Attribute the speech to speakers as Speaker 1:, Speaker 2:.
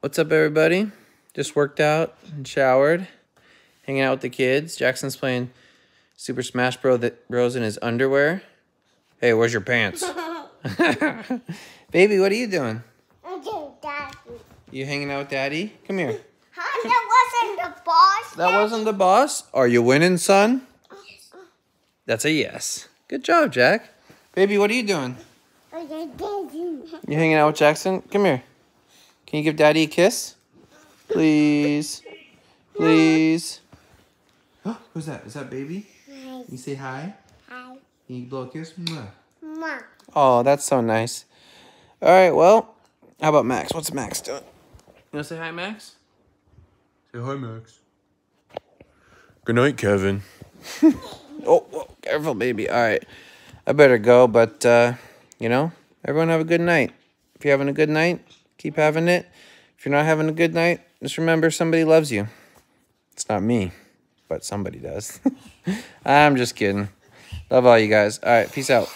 Speaker 1: What's up, everybody? Just worked out and showered, hanging out with the kids. Jackson's playing Super Smash Bro. Bros in his underwear. Hey, where's your pants? Baby, what are you doing?
Speaker 2: I'm Okay, Daddy.
Speaker 1: You hanging out with Daddy? Come here.
Speaker 2: Huh? That wasn't the boss.
Speaker 1: That wasn't the boss? Are you winning, son? That's a yes. Good job, Jack. Baby, what are you doing?
Speaker 2: Okay, Daddy.
Speaker 1: You hanging out with Jackson? Come here. Can you give Daddy a kiss? Please. Please. Who's that? Is that baby?
Speaker 2: Hi.
Speaker 1: You say hi?
Speaker 2: Hi.
Speaker 1: Can you blow a kiss? Mwah.
Speaker 2: Mom.
Speaker 1: Oh, that's so nice. All right, well, how about Max? What's Max doing? You want to say hi, Max? Say hi, Max. Good night, Kevin. oh, whoa, careful, baby. All right. I better go, but, uh, you know, everyone have a good night. If you're having a good night, keep having it. If you're not having a good night, just remember somebody loves you. It's not me, but somebody does. I'm just kidding. Love all you guys. All right, peace out.